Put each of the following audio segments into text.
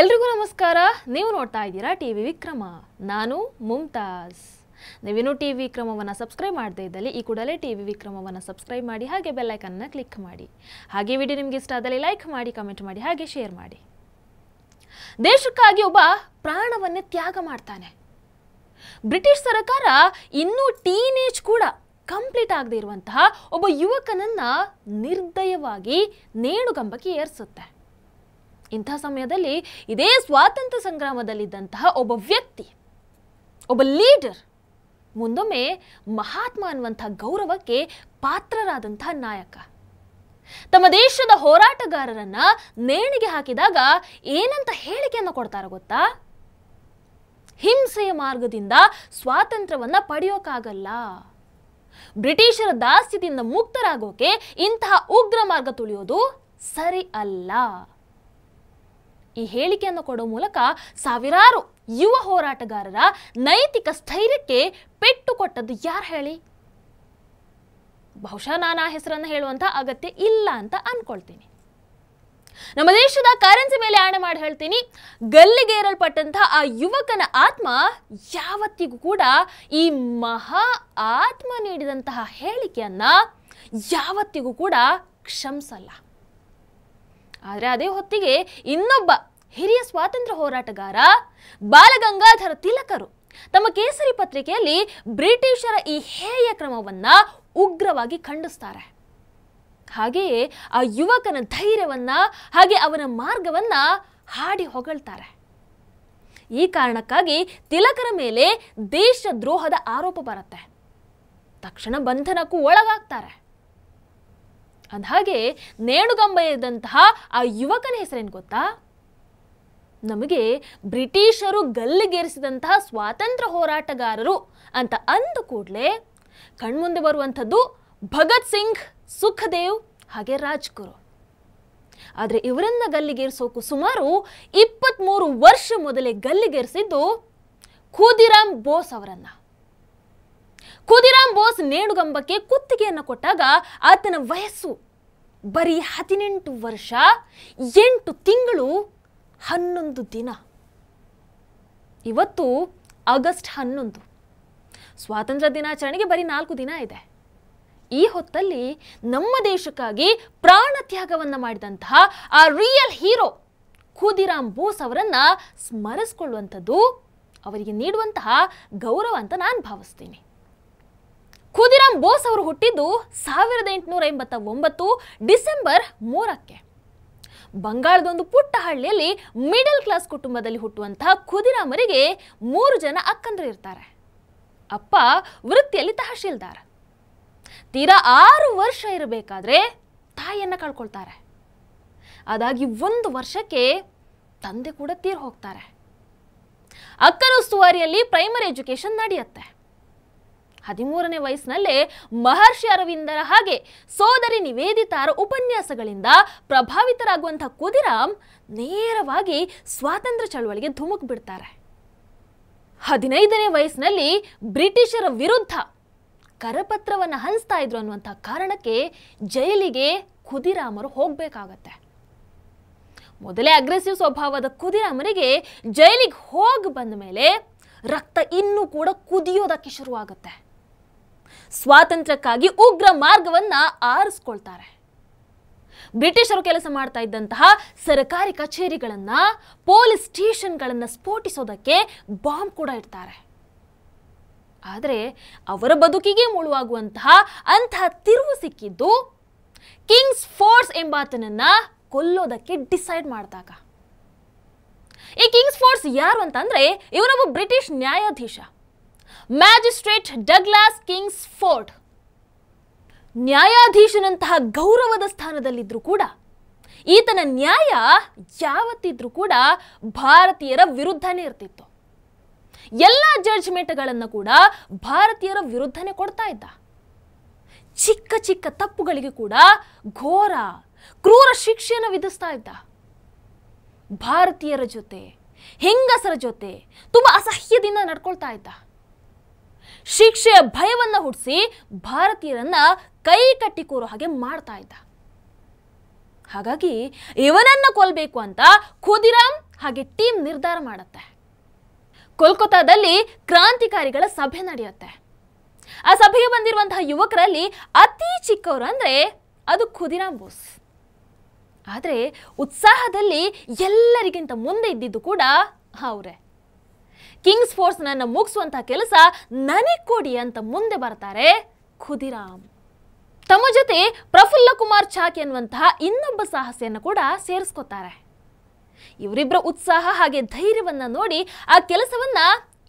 ಎಲ್ರಿಗೂ ನಮಸ್ಕಾರ. ನೀವು ನೋಡ್ತಾ ಇದ್ದೀರಾ ಟಿ ವಿ ವಿಕ್ರಮ. ನಾನು ಮುಮ್ತಾಜ್ ನೀವಿನ್ನೂ ಟಿ ವಿ ವಿಕ್ರಮವನ್ನು ಸಬ್ಸ್ಕ್ರೈಬ್ ಮಾಡದೇ ಇದ್ದಲ್ಲಿ ಈ ಕೂಡಲೇ ಟಿ ವಿ ವಿಕ್ರಮವನ್ನು ಸಬ್ಸ್ಕ್ರೈಬ್ ಮಾಡಿ, ಹಾಗೆ ಬೆಲ್ಲೈಕನ್ನ ಕ್ಲಿಕ್ ಮಾಡಿ. ಹಾಗೆ ವಿಡಿಯೋ ನಿಮಗೆ ಇಷ್ಟ ಆದಲ್ಲಿ ಲೈಕ್ ಮಾಡಿ, ಕಮೆಂಟ್ ಮಾಡಿ, ಹಾಗೆ ಶೇರ್ ಮಾಡಿ. ದೇಶಕ್ಕಾಗಿ ಒಬ್ಬ ಪ್ರಾಣವನ್ನೇ ತ್ಯಾಗ ಮಾಡ್ತಾನೆ. ಬ್ರಿಟಿಷ್ ಸರ್ಕಾರ ಇನ್ನೂ ಟೀನೇಜ್ ಕೂಡ ಕಂಪ್ಲೀಟ್ ಆಗದೇ ಇರುವಂತಹ ಒಬ್ಬ ಯುವಕನನ್ನು ನಿರ್ದಯವಾಗಿ ನೇಣುಗಂಬಕ್ಕೆ ಏರಿಸುತ್ತೆ. ಇಂಥ ಸಮಯದಲ್ಲಿ ಇದೇ ಸ್ವಾತಂತ್ರ್ಯ ಸಂಗ್ರಾಮದಲ್ಲಿದ್ದಂತಹ ಒಬ್ಬ ವ್ಯಕ್ತಿ, ಒಬ್ಬ ಲೀಡರ್, ಮುಂದೊಮ್ಮೆ ಮಹಾತ್ಮ ಅನ್ನುವಂಥ ಗೌರವಕ್ಕೆ ಪಾತ್ರರಾದಂತಹ ನಾಯಕ. ತಮ್ಮ ದೇಶದ ಹೋರಾಟಗಾರರನ್ನ ನೇಣಿಗೆ ಹಾಕಿದಾಗ ಏನಂತ ಹೇಳಿಕೆಯನ್ನು ಕೊಡ್ತಾರ ಗೊತ್ತಾ? ಹಿಂಸೆಯ ಮಾರ್ಗದಿಂದ ಸ್ವಾತಂತ್ರ್ಯವನ್ನ ಪಡೆಯೋಕ್ಕಾಗಲ್ಲ ಬ್ರಿಟಿಷರ ದಾಸ್ಯದಿಂದ ಮುಕ್ತರಾಗೋಕೆ ಇಂತಹ ಉಗ್ರ ಮಾರ್ಗ ತುಳಿಯೋದು ಸರಿ ಅಲ್ಲ. ಈ ಹೇಳಿಕೆಯನ್ನು ಕೊಡುವ ಮೂಲಕ ಸಾವಿರಾರು ಯುವ ಹೋರಾಟಗಾರರ ನೈತಿಕ ಸ್ಥೈರ್ಯಕ್ಕೆ ಪೆಟ್ಟು ಕೊಟ್ಟದ್ದು ಯಾರು ಹೇಳಿ? ಬಹುಶಃ ನಾನು ಆ ಹೆಸರನ್ನು ಹೇಳುವಂಥ ಅಗತ್ಯ ಇಲ್ಲ ಅಂತ ಅನ್ಕೊಳ್ತೀನಿ. ನಮ್ಮ ದೇಶದ ಕರೆನ್ಸಿ ಮೇಲೆ ಆಣೆ ಮಾಡಿ ಹೇಳ್ತೀನಿ. ಗಲ್ಲಿಗೇರಲ್ಪಟ್ಟಂತಹ ಆ ಯುವಕನ ಆತ್ಮ ಯಾವತ್ತಿಗೂ ಕೂಡ ಈ ಮಹಾ ಆತ್ಮ ನೀಡಿದಂತಹ ಹೇಳಿಕೆಯನ್ನ ಯಾವತ್ತಿಗೂ ಕೂಡ ಕ್ಷಮಿಸಲ್ಲ. ಆದರೆ ಅದೇ ಹೊತ್ತಿಗೆ ಇನ್ನೊಬ್ಬ ಹಿರಿಯ ಸ್ವಾತಂತ್ರ್ಯ ಹೋರಾಟಗಾರ, ಬಾಲಗಂಗಾಧರ ತಿಲಕರು ತಮ್ಮ ಕೇಸರಿ ಪತ್ರಿಕೆಯಲ್ಲಿ ಬ್ರಿಟಿಷರ ಈ ಹೇಯ ಕ್ರಮವನ್ನ ಉಗ್ರವಾಗಿ ಖಂಡಿಸ್ತಾರೆ. ಹಾಗೆಯೇ ಆ ಯುವಕನ ಧೈರ್ಯವನ್ನ ಹಾಗೆ ಅವನ ಮಾರ್ಗವನ್ನ ಹಾಡಿ ಹೊಗಳ್ತಾರೆ. ಈ ಕಾರಣಕ್ಕಾಗಿ ತಿಲಕರ ಮೇಲೆ ದೇಶದ್ರೋಹದ ಆರೋಪ ಬರುತ್ತೆ. ತಕ್ಷಣ ಬಂಧನಕ್ಕೂ ಒಳಗಾಗ್ತಾರೆ. ಅಂದಹಾಗೆ ನೇಣುಗಂಬ ಇದ್ದಂತಹ ಆ ಯುವಕನ ಹೆಸರೇನು ಗೊತ್ತಾ? ನಮಗೆ ಬ್ರಿಟಿಷರು ಗಲ್ಲಿಗೇರಿಸಿದಂತಹ ಸ್ವಾತಂತ್ರ್ಯ ಹೋರಾಟಗಾರರು ಅಂತ ಅಂದ ಕೂಡಲೇ ಕಣ್ಮುಂದೆ ಬರುವಂಥದ್ದು ಭಗತ್ ಸಿಂಗ್, ಸುಖದೇವ್ ಹಾಗೆ ರಾಜ್ಗುರು ಆದರೆ ಇವರನ್ನ ಗಲ್ಲಿಗೇರಿಸೋಕು ಸುಮಾರು ಇಪ್ಪತ್ತ್ಮೂರು ವರ್ಷ ಮೊದಲೇ ಗಲ್ಲಿಗೇರಿಸಿದ್ದು ಖುದಿರಾಮ್ ಬೋಸ್ ಅವರನ್ನ. ಖುದಿರಾಮ್ ಬೋಸ್ ನೇಣುಗಂಬಕ್ಕೆ ಕುತ್ತಿಗೆಯನ್ನು ಕೊಟ್ಟಾಗ ಆತನ ವಯಸ್ಸು ಬರೀ ಹದಿನೆಂಟು ವರ್ಷ, ಎಂಟು ತಿಂಗಳು, ಹನ್ನೊಂದು ದಿನ. ಇವತ್ತು ಆಗಸ್ಟ್ ಹನ್ನೊಂದು. ಸ್ವಾತಂತ್ರ್ಯ ದಿನಾಚರಣೆಗೆ ಬರೀ ನಾಲ್ಕು ದಿನ ಇದೆ. ಈ ಹೊತ್ತಲ್ಲಿ ನಮ್ಮ ದೇಶಕ್ಕಾಗಿ ಪ್ರಾಣ ತ್ಯಾಗವನ್ನು ಮಾಡಿದಂತಹ ಆ ರಿಯಲ್ ಹೀರೋ ಖುದಿರಾಮ್ ಬೋಸ್ ಅವರನ್ನು ಸ್ಮರಿಸ್ಕೊಳ್ಳುವಂಥದ್ದು ಅವರಿಗೆ ನೀಡುವಂತಹ ಗೌರವ ಅಂತ ನಾನು ಭಾವಿಸ್ತೀನಿ. ಖುದಿರಾಮ್ ಬೋಸ್ ಅವರು ಹುಟ್ಟಿದ್ದು ಸಾವಿರದ ಎಂಟುನೂರ ಎಂಬತ್ತ ಒಂಬತ್ತು ಡಿಸೆಂಬರ್ ಮೂರಕ್ಕೆ. ಬಂಗಾಳದೊಂದು ಪುಟ್ಟ ಹಳ್ಳಿಯಲ್ಲಿ ಮಿಡಲ್ ಕ್ಲಾಸ್ ಕುಟುಂಬದಲ್ಲಿ ಹುಟ್ಟುವಂತಹ ಖುದಿರಾಮರಿಗೆ ಮೂರು ಜನ ಅಕ್ಕಂದ್ರು ಇರ್ತಾರೆ. ಅಪ್ಪ ವೃತ್ತಿಯಲ್ಲಿ ತಹಶೀಲ್ದಾರ್. ತೀರಾ ಆರು ವರ್ಷ ಇರಬೇಕಾದ್ರೆ ತಾಯಿಯನ್ನ ಕಳ್ಕೊಳ್ತಾರೆ. ಅದಾಗಿ ಒಂದು ವರ್ಷಕ್ಕೆ ತಂದೆ ಕೂಡ ತೀರ್ ಹೋಗ್ತಾರೆ. ಅಕ್ಕನ ಉಸ್ತುವಾರಿಯಲ್ಲಿ ಪ್ರೈಮರಿ ಎಜುಕೇಶನ್ ನಡೆಯುತ್ತೆ. ಹದಿಮೂರನೇ ವಯಸ್ಸಿನಲ್ಲೇ ಮಹರ್ಷಿ ಅರವಿಂದರ ಹಾಗೆ ಸೋದರಿ ನಿವೇದಿತಾರ ಉಪನ್ಯಾಸಗಳಿಂದ ಪ್ರಭಾವಿತರಾಗುವಂಥ ಕುದಿರಾಮ್ ನೇರವಾಗಿ ಸ್ವಾತಂತ್ರ್ಯ ಚಳವಳಿಗೆ ಧುಮುಕ್ ಬಿಡ್ತಾರೆ. ಹದಿನೈದನೇ ವಯಸ್ಸಿನಲ್ಲಿ ಬ್ರಿಟಿಷರ ವಿರುದ್ಧ ಕರಪತ್ರವನ್ನು ಹಂಚ್ತಾ ಇದ್ರು ಅನ್ನುವಂಥ ಕಾರಣಕ್ಕೆ ಜೈಲಿಗೆ ಕುದಿರಾಮರು ಹೋಗಬೇಕಾಗತ್ತೆ. ಮೊದಲೇ ಅಗ್ರೆಸಿವ್ ಸ್ವಭಾವದ ಕುದಿರಾಮರಿಗೆ ಜೈಲಿಗೆ ಹೋಗಿ ಬಂದ ಮೇಲೆ ರಕ್ತ ಇನ್ನೂ ಕೂಡ ಕುದಿಯೋದಕ್ಕೆ ಶುರುವಾಗುತ್ತೆ. ಸ್ವಾತಂತ್ರ್ಯಕ್ಕಾಗಿ ಉಗ್ರ ಮಾರ್ಗವನ್ನ ಆರಿಸ್ಕೊಳ್ತಾರೆ. ಬ್ರಿಟಿಷರು ಕೆಲಸ ಮಾಡ್ತಾ ಇದ್ದಂತಹ ಸರ್ಕಾರಿ ಕಚೇರಿಗಳನ್ನ, ಪೊಲೀಸ್ ಸ್ಟೇಷನ್ಗಳನ್ನ ಸ್ಫೋಟಿಸೋದಕ್ಕೆ ಬಾಂಬ್ ಕೂಡ ಇಡ್ತಾರೆ. ಆದರೆ ಅವರ ಬದುಕಿಗೆ ಮುಳುವಾಗುವಂತಹ ಅಂತಹ ತಿರುವು ಸಿಕ್ಕಿದ್ದು ಕಿಂಗ್ಸ್ ಫೋರ್ಸ್ ಎಂಬಾತನನ್ನ ಕೊಲ್ಲೋದಕ್ಕೆ ಡಿಸೈಡ್ ಮಾಡಿದಾಗ. ಈ ಕಿಂಗ್ಸ್ ಫೋರ್ಸ್ ಯಾರು ಅಂತಂದ್ರೆ ಇವನೊಬ್ಬ ಬ್ರಿಟಿಷ್ ನ್ಯಾಯಾಧೀಶ. ಮ್ಯಾಜಿಸ್ಟ್ರೇಟ್ ಡಗ್ಲಾಸ್ ಕಿಂಗ್ಸ್ ಫೋರ್ಡ್ ನ್ಯಾಯಾಧೀಶನಂತಹ ಗೌರವದ ಸ್ಥಾನದಲ್ಲಿದ್ದರೂ ಕೂಡ, ಈತನ ನ್ಯಾಯ ಯಾವತ್ತಿದ್ರೂ ಕೂಡ ಭಾರತೀಯರ ವಿರುದ್ಧನೇ ಇರ್ತಿತ್ತು. ಎಲ್ಲ ಜಡ್ಜ್ಮೆಂಟ್ಗಳನ್ನು ಕೂಡ ಭಾರತೀಯರ ವಿರುದ್ಧನೇ ಕೊಡ್ತಾ ಇದ್ದ. ಚಿಕ್ಕ ಚಿಕ್ಕ ತಪ್ಪುಗಳಿಗೆ ಕೂಡ ಘೋರ, ಕ್ರೂರ ಶಿಕ್ಷೆಯನ್ನು ವಿಧಿಸ್ತಾ ಇದ್ದ. ಭಾರತೀಯರ ಜೊತೆ, ಹೆಂಗಸರ ಜೊತೆ ತುಂಬ ಅಸಹ್ಯದಿಂದ ನಡ್ಕೊಳ್ತಾ ಇದ್ದ. ಶಿಕ್ಷೆಯ ಭಯವನ್ನು ಹುಟ್ಟಿಸಿ ಭಾರತೀಯರನ್ನ ಕೈ ಕಟ್ಟಿಕೋರೋ ಹಾಗೆ ಮಾಡ್ತಾ ಇದ್ದ. ಹಾಗಾಗಿ ಇವನನ್ನ ಕೊಲ್ಬೇಕು ಅಂತ ಖುದಿರಾಮ್ ಹಾಗೆ ಟೀಮ್ ನಿರ್ಧಾರ ಮಾಡುತ್ತೆ. ಕೋಲ್ಕತ್ತಾದಲ್ಲಿ ಕ್ರಾಂತಿಕಾರಿಗಳ ಸಭೆ ನಡೆಯುತ್ತೆ. ಆ ಸಭೆಗೆ ಬಂದಿರುವಂತಹ ಯುವಕರಲ್ಲಿ ಅತಿ ಚಿಕ್ಕವರು ಅಂದರೆ ಅದು ಖುದಿರಾಮ್ ಬೋಸ್. ಆದರೆ ಉತ್ಸಾಹದಲ್ಲಿ ಎಲ್ಲರಿಗಿಂತ ಮುಂದೆ ಇದ್ದಿದ್ದು ಕೂಡ ಅವರೇ. ಕಿಂಗ್ಸ್ ಫೋರ್ಸ್ನನ್ನು ಮುಗಿಸುವಂತ ಕೆಲಸ ನನಗೆ ಕೊಡಿ ಅಂತ ಮುಂದೆ ಬರ್ತಾರೆ ಖುದಿರಾಮ್. ತಮ್ಮ ಜೊತೆ ಪ್ರಫುಲ್ಲ ಕುಮಾರ್ ಚಾಕ್ ಎನ್ನುವಂತಹ ಇನ್ನೊಬ್ಬ ಸಾಹಸಿಯನ್ನು ಕೂಡ ಸೇರಿಸ್ಕೋತಾರೆ. ಇವರಿಬ್ಬರ ಉತ್ಸಾಹ ಹಾಗೆ ಧೈರ್ಯವನ್ನ ನೋಡಿ ಆ ಕೆಲಸವನ್ನ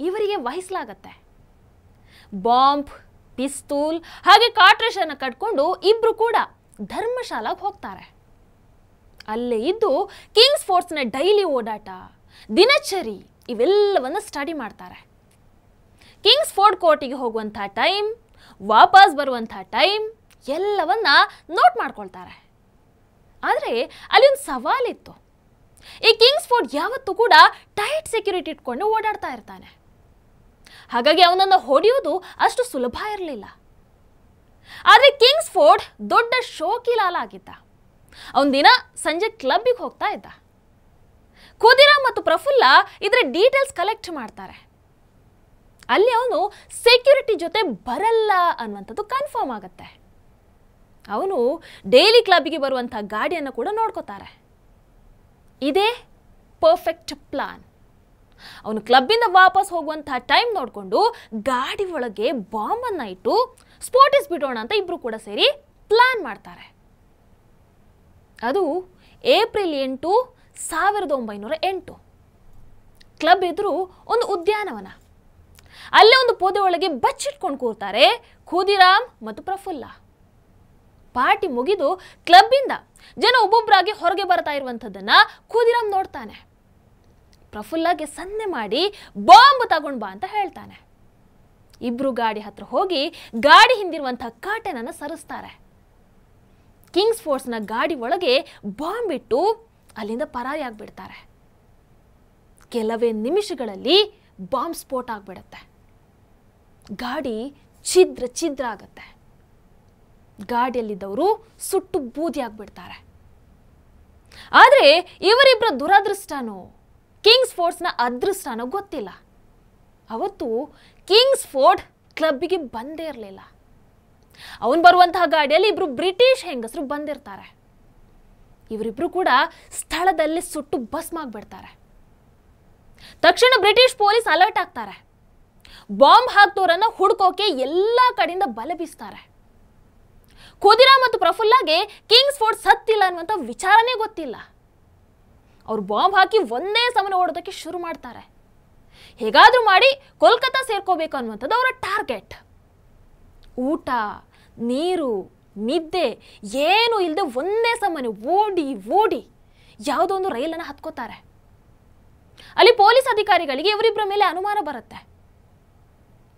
ಇವರಿಗೆ ವಹಿಸಲಾಗತ್ತೆ. ಬಾಂಬ್, ಪಿಸ್ತೂಲ್ ಹಾಗೆ ಕಾಟ್ರೇಶ್ ಅನ್ನು ಕಟ್ಕೊಂಡು ಇಬ್ರು ಕೂಡ ಧರ್ಮಶಾಲಾಗೆ ಹೋಗ್ತಾರೆ. ಅಲ್ಲೇ ಇದ್ದು ಕಿಂಗ್ಸ್ ಫೋರ್ಸ್ನ ಡೈಲಿ ಓಡಾಟ, ದಿನಚರಿ ಇವೆಲ್ಲವನ್ನ ಸ್ಟಡಿ ಮಾಡ್ತಾರೆ. ಕಿಂಗ್ಸ್ ಫೋರ್ಡ್ ಕೋರ್ಟಿಗೆ ಹೋಗುವಂಥ ಟೈಮ್ ವಾಪಸ್ ಬರುವಂಥ ಟೈಮ್ ಎಲ್ಲವನ್ನ ನೋಟ್ ಮಾಡ್ಕೊಳ್ತಾರೆ. ಆದರೆ ಅಲ್ಲಿ ಒಂದು ಸವಾಲಿತ್ತು ಈ ಕಿಂಗ್ಸ್ ಫೋರ್ಡ್ ಯಾವತ್ತೂ ಕೂಡ ಟೈಟ್ ಸೆಕ್ಯೂರಿಟಿ ಇಟ್ಕೊಂಡು ಓಡಾಡ್ತಾ ಇರ್ತಾನೆ. ಹಾಗಾಗಿ ಅವನನ್ನು ಹೊಡೆಯೋದು ಅಷ್ಟು ಸುಲಭ ಇರಲಿಲ್ಲ. ಆದರೆ ಕಿಂಗ್ಸ್ ಫೋರ್ಡ್ ದೊಡ್ಡ ಶೋಕಿಲಾಲ ಆಗಿದ್ದ. ಅವನ ದಿನ ಸಂಜೆ ಕ್ಲಬ್ಬಿಗೆ ಹೋಗ್ತಾ ಇದ್ದ. ಖುದಿರಾಮ್ ಮತ್ತು ಪ್ರಫುಲ್ಲ ಇದರ ಡೀಟೇಲ್ಸ್ ಕಲೆಕ್ಟ್ ಮಾಡ್ತಾರೆ. ಅಲ್ಲಿ ಅವನು ಸೆಕ್ಯೂರಿಟಿ ಜೊತೆ ಬರಲ್ಲ ಅನ್ನುವಂಥದ್ದು ಕನ್ಫರ್ಮ್ ಆಗುತ್ತೆ. ಅವನು ಡೈಲಿ ಕ್ಲಬ್ಗೆ ಬರುವಂಥ ಗಾಡಿಯನ್ನು ಕೂಡ ನೋಡ್ಕೋತಾರೆ. ಇದೇ ಪರ್ಫೆಕ್ಟ್ ಪ್ಲಾನ್ ಅವನು ಕ್ಲಬ್ಬಿಂದ ವಾಪಸ್ ಹೋಗುವಂತಹ ಟೈಮ್ ನೋಡಿಕೊಂಡು ಗಾಡಿ ಒಳಗೆ ಬಾಂಬನ್ನು ಇಟ್ಟು ಸ್ಫೋಟಿಸ್ಬಿಡೋಣ ಅಂತ ಇಬ್ರು ಕೂಡ ಸೇರಿ ಪ್ಲಾನ್ ಮಾಡ್ತಾರೆ. ಅದು ಏಪ್ರಿಲ್ ಎಂಟು ಸಾವಿರದ ಒಂಬೈನೂರ ಎಂಟು. ಕ್ಲಬ್ ಎದುರು ಒಂದು ಉದ್ಯಾನವನ. ಅಲ್ಲೇ ಒಂದು ಪೊದೆ ಒಳಗೆ ಬಚ್ಚಿಟ್ಕೊಂಡು ಕೂರ್ತಾರೆ ಖುದಿರಾಮ್ ಮತ್ತು ಪ್ರಫುಲ್ಲ. ಪಾರ್ಟಿ ಮುಗಿದು ಕ್ಲಬ್ಬಿಂದ ಜನ ಒಬ್ಬೊಬ್ಬರಾಗಿ ಹೊರಗೆ ಬರ್ತಾ ಇರುವಂಥದ್ದನ್ನ ಖುದಿರಾಮ್ ನೋಡ್ತಾನೆ. ಪ್ರಫುಲ್ಲಾಗೆ ಸನ್ನೆ ಮಾಡಿ ಬಾಂಬ್ ತಗೊಂಡ್ ಬಾ ಅಂತ ಹೇಳ್ತಾನೆ. ಇಬ್ರು ಗಾಡಿ ಹತ್ರ ಹೋಗಿ ಗಾಡಿ ಹಿಂದಿರುವಂತಹ ಕಾಟನನ್ನು ಸರಿಸ್ತಾರೆ. ಕಿಂಗ್ಸ್ ಫೋರ್ಸ್ನ ಗಾಡಿ ಒಳಗೆ ಬಾಂಬ್ ಇಟ್ಟು ಅಲ್ಲಿಂದ ಪರಾರಿ ಆಗ್ಬಿಡ್ತಾರೆ. ಕೆಲವೇ ನಿಮಿಷಗಳಲ್ಲಿ ಬಾಂಬ್ ಸ್ಫೋಟ ಆಗಿಬಿಡುತ್ತೆ. ಗಾಡಿ ಛಿದ್ರ ಛಿದ್ರ ಆಗತ್ತೆ. ಗಾಡಿಯಲ್ಲಿದ್ದವರು ಸುಟ್ಟು ಬೂದಿ ಆಗ್ಬಿಡ್ತಾರೆ. ಆದರೆ ಇವರಿಬ್ಬರ ದುರದೃಷ್ಟನೋ, ಕಿಂಗ್ಸ್ ಫೋರ್ಟ್ಸ್ನ ಅದೃಷ್ಟನೋ ಗೊತ್ತಿಲ್ಲ. ಅವತ್ತು ಕಿಂಗ್ಸ್ ಫೋರ್ಟ್ ಕ್ಲಬ್ಬಿಗೆ ಬಂದೇ ಇರಲಿಲ್ಲ. ಅವನು ಬರುವಂತಹ ಗಾಡಿಯಲ್ಲಿ ಇಬ್ರು ಬ್ರಿಟಿಷ್ ಹೆಂಗಸರು ಬಂದಿರ್ತಾರೆ. ಇವರಿಬ್ರು ಕೂಡ ಸ್ಥಳದಲ್ಲಿ ಸುಟ್ಟು ಭಸ್ಮ ಆಗ್ಬಿಡ್ತಾರೆ ತಕ್ಷಣ ಬ್ರಿಟಿಷ್ ಪೊಲೀಸ್ ಅಲರ್ಟ್ ಆಗ್ತಾರೆ. ಬಾಂಬ್ ಹಾಕ್ದೋರನ್ನ ಹುಡ್ಕೋಕೆ ಎಲ್ಲ ಕಡೆಯಿಂದ ಬಲೆ ಬೀಸ್ತಾರೆ. ಖುದಿರಾ ಮತ್ತು ಪ್ರಫುಲ್ಲಾಗೆ ಕಿಂಗ್ಸ್ ಫೋರ್ಟ್ ಸತ್ತಿಲ್ಲ ಅನ್ನುವಂಥ ವಿಚಾರನೇ ಗೊತ್ತಿಲ್ಲ. ಅವ್ರು ಬಾಂಬ್ ಹಾಕಿ ಒಂದೇ ಸಮನ ಓಡೋದಕ್ಕೆ ಶುರು ಮಾಡ್ತಾರೆ. ಹೇಗಾದ್ರೂ ಮಾಡಿ ಕೋಲ್ಕತ್ತಾ ಸೇರ್ಕೋಬೇಕು ಅನ್ನುವಂಥದ್ದು ಅವರ ಟಾರ್ಗೆಟ್. ಊಟ, ನೀರು ನಿದ್ದೆ ಏನು ಇಲ್ಲದೆ ಒಂದೇ ಸಮನೆ ಓಡಿ ಓಡಿ ಯಾವುದೋ ಒಂದು ರೈಲನ್ನು ಹತ್ಕೋತಾರೆ. ಅಲ್ಲಿ ಪೊಲೀಸ್ ಅಧಿಕಾರಿಗಳಿಗೆ ಇವರಿಬ್ಬರ ಮೇಲೆ ಅನುಮಾನ ಬರುತ್ತೆ.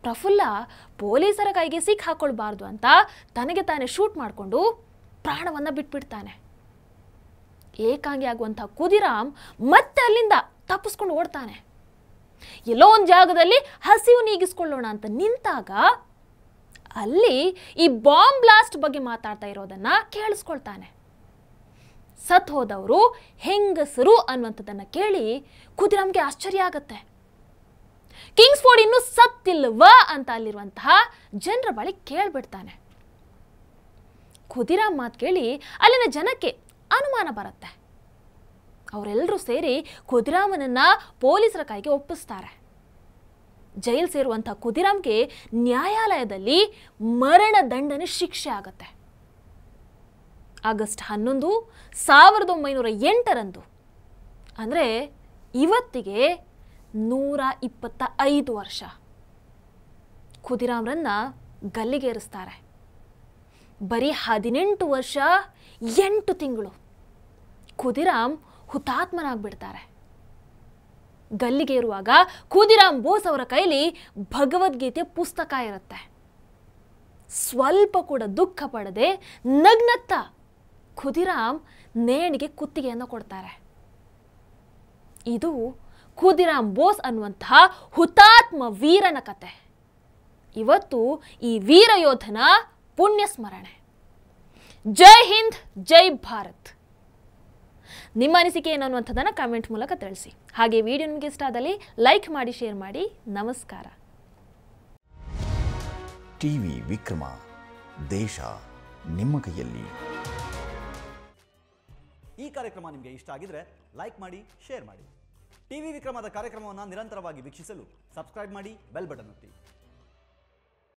ಪ್ರಫುಲ್ಲ ಪೊಲೀಸರ ಕೈಗೆ ಸಿಕ್ ಹಾಕೊಳ್ಬಾರ್ದು ಅಂತ ತನಗೆ ತಾನೇ ಶೂಟ್ ಮಾಡಿಕೊಂಡು ಪ್ರಾಣವನ್ನು ಬಿಟ್ಬಿಡ್ತಾನೆ. ಏಕಾಂಗಿ ಆಗುವಂಥ ಕುದಿರಾಮ್ ಮತ್ತೆ ಅಲ್ಲಿಂದ ತಪ್ಪಿಸ್ಕೊಂಡು ಓಡ್ತಾನೆ. ಎಲ್ಲೋ ಒಂದು ಜಾಗದಲ್ಲಿ ಹಸಿವು ನೀಗಿಸ್ಕೊಳ್ಳೋಣ ಅಂತ ನಿಂತಾಗ ಅಲ್ಲಿ ಈ ಬಾಂಬ್ ಬ್ಲಾಸ್ಟ್ ಬಗ್ಗೆ ಮಾತಾಡ್ತಾ ಇರೋದನ್ನ ಕೇಳಿಸ್ಕೊಳ್ತಾನೆ. ಸತ್ ಹೋದವರು ಹೆಂಗಸರು ಅನ್ನುವಂಥದ್ದನ್ನ ಕೇಳಿ ಕುದಿರಾಮ್ಗೆ ಆಶ್ಚರ್ಯ ಆಗತ್ತೆ. ಕಿಂಗ್ಸ್ ಫೋರ್ಡ್ ಇನ್ನೂ ಸತ್ತಿಲ್ವ ಅಂತ ಅಲ್ಲಿರುವಂತಹ ಜನರ ಬಳಿ ಕೇಳ್ಬಿಡ್ತಾನೆ. ಖುದಿರಾಮ್ ಮಾತು ಕೇಳಿ ಅಲ್ಲಿನ ಜನಕ್ಕೆ ಅನುಮಾನ ಬರುತ್ತೆ. ಅವರೆಲ್ಲರೂ ಸೇರಿ ಖುದಿರಾಮನನ್ನ ಪೊಲೀಸರ ಕೈಗೆ ಒಪ್ಪಿಸ್ತಾರೆ. ಜೈಲ್ ಸೇರುವಂಥ ಕುದಿರಾಮ್ಗೆ ನ್ಯಾಯಾಲಯದಲ್ಲಿ ಮರಣ ದಂಡನೆ ಶಿಕ್ಷೆ ಆಗತ್ತೆ. ಆಗಸ್ಟ್ ಹನ್ನೊಂದು ಸಾವಿರದ ಒಂಬೈನೂರ ಎಂಟರಂದು, ಅಂದರೆ ಇವತ್ತಿಗೆ ನೂರ ಇಪ್ಪತ್ತ ಐದು ವರ್ಷ. ಕುದಿರಾಮ್ರನ್ನ ಗಲ್ಲಿಗೇರಿಸ್ತಾರೆ ಬರೀ ಹದಿನೆಂಟು ವರ್ಷ ಎಂಟು ತಿಂಗಳು. ಕುದಿರಾಮ್ ಹುತಾತ್ಮನಾಗ್ಬಿಡ್ತಾರೆ. ಗಲ್ಲಿಗೇರುವಾಗ ಖುದಿರಾಮ್ ಬೋಸ್ ಅವರ ಕೈಲಿ ಭಗವದ್ಗೀತೆ ಪುಸ್ತಕ ಇರುತ್ತೆ. ಸ್ವಲ್ಪ ಕೂಡ ದುಃಖ ಪಡದೆ ನಗ್ನತ್ತ ಖುದಿರಾಮ್ ನೇಣಿಗೆ ಕುತ್ತಿಗೆಯನ್ನು ಕೊಡ್ತಾರೆ. ಇದು ಖುದಿರಾಮ್ ಬೋಸ್ ಅನ್ನುವಂತಹ ಹುತಾತ್ಮ ವೀರನ ಕತೆ. ಇವತ್ತು ಈ ವೀರ ಯೋಧನ ಪುಣ್ಯ ಸ್ಮರಣೆ ಜೈ ಹಿಂದ್, ಜೈ ಭಾರತ್. ನಿಮ್ಮ ಅನಿಸಿಕೆ ಏನು ಅನ್ನುವಂಥದ್ದನ್ನು ಕಾಮೆಂಟ್ ಮೂಲಕ ತಿಳಿಸಿ. ಹಾಗೆ ವಿಡಿಯೋ ನಿಮಗೆ ಇಷ್ಟ ಆದಲ್ಲಿ ಲೈಕ್ ಮಾಡಿ ಶೇರ್ ಮಾಡಿ. ನಮಸ್ಕಾರ. ಟಿವಿ ವಿಕ್ರಮ. ದೇಶ ನಿಮ್ಮ ಕೈಯಲ್ಲಿ. ಈ ಕಾರ್ಯಕ್ರಮ ನಿಮಗೆ ಇಷ್ಟ ಆಗಿದ್ರೆ ಲೈಕ್ ಮಾಡಿ ಶೇರ್ ಮಾಡಿ. ಟಿವಿ ವಿಕ್ರಮದ ಕಾರ್ಯಕ್ರಮವನ್ನು ನಿರಂತರವಾಗಿ ವೀಕ್ಷಿಸಲು ಸಬ್ಸ್ಕ್ರೈಬ್ ಮಾಡಿ ಬೆಲ್ ಬಟನ್ ಒತ್ತಿ.